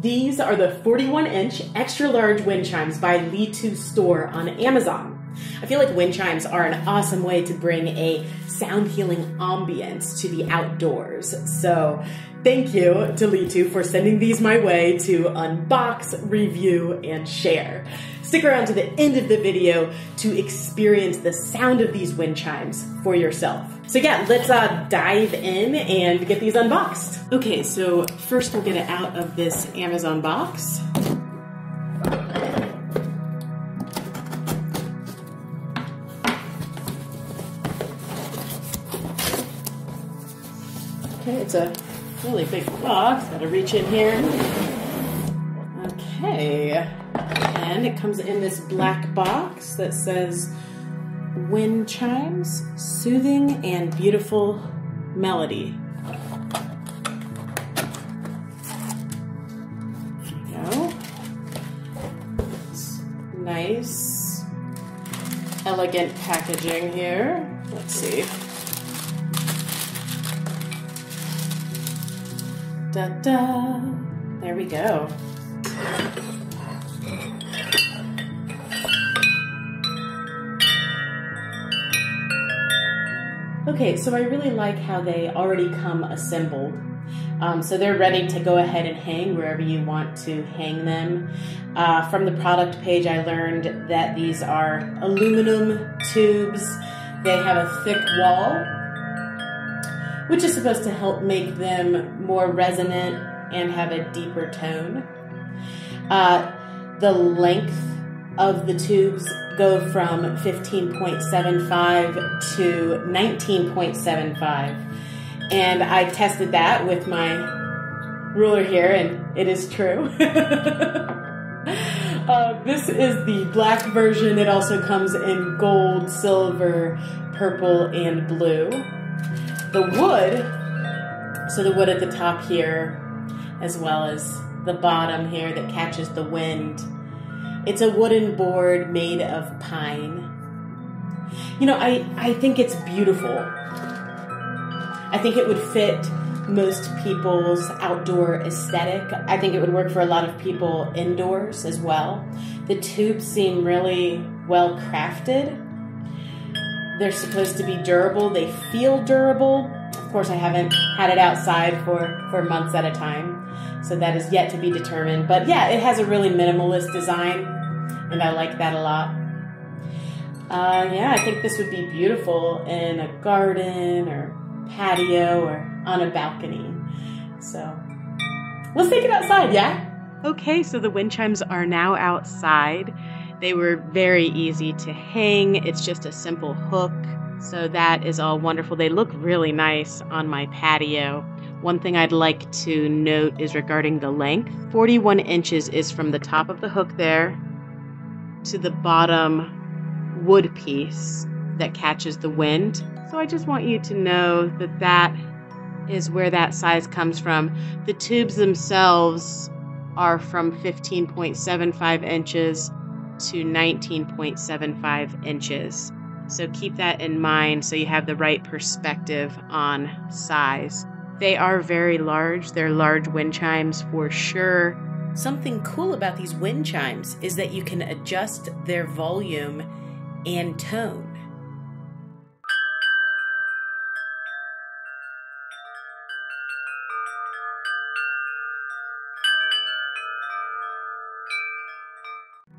These are the 41 inch extra large wind chimes by Litu Store on Amazon. I feel like wind chimes are an awesome way to bring a sound healing ambience to the outdoors. So thank you to Litu for sending these my way to unbox, review, and share. Stick around to the end of the video to experience the sound of these wind chimes for yourself. So yeah, let's uh, dive in and get these unboxed. Okay, so first we'll get it out of this Amazon box. Okay, it's a really big box. Gotta reach in here. Okay. And it comes in this black box that says wind chimes, soothing and beautiful melody. Nice, elegant packaging here. Let's see. Da da. There we go. Okay, so I really like how they already come assembled. Um, so they're ready to go ahead and hang wherever you want to hang them. Uh, from the product page, I learned that these are aluminum tubes. They have a thick wall, which is supposed to help make them more resonant and have a deeper tone. Uh, the length of the tubes go from 15.75 to 19.75. And I tested that with my ruler here, and it is true. uh, this is the black version. It also comes in gold, silver, purple, and blue. The wood, so the wood at the top here, as well as the bottom here that catches the wind it's a wooden board made of pine. You know, I, I think it's beautiful. I think it would fit most people's outdoor aesthetic. I think it would work for a lot of people indoors as well. The tubes seem really well crafted. They're supposed to be durable. They feel durable. Of course, I haven't had it outside for, for months at a time, so that is yet to be determined. But yeah, it has a really minimalist design and I like that a lot. Uh, yeah, I think this would be beautiful in a garden or patio or on a balcony. So let's take it outside, yeah? Okay, so the wind chimes are now outside. They were very easy to hang. It's just a simple hook. So that is all wonderful. They look really nice on my patio. One thing I'd like to note is regarding the length. 41 inches is from the top of the hook there to the bottom wood piece that catches the wind. So I just want you to know that that is where that size comes from. The tubes themselves are from 15.75 inches to 19.75 inches. So keep that in mind so you have the right perspective on size. They are very large. They're large wind chimes for sure. Something cool about these wind chimes is that you can adjust their volume and tone.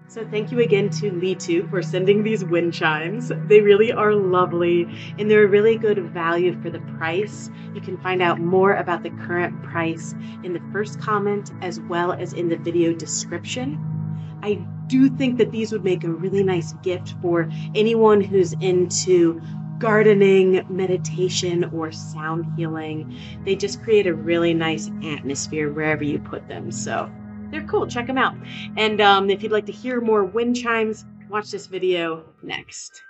So thank you again to Litu for sending these wind chimes. They really are lovely and they're a really good value for the price. You can find out more about the current price in the first comment as well as in the video description. I do think that these would make a really nice gift for anyone who's into gardening, meditation, or sound healing. They just create a really nice atmosphere wherever you put them. So they're cool. Check them out. And um, if you'd like to hear more wind chimes, watch this video next.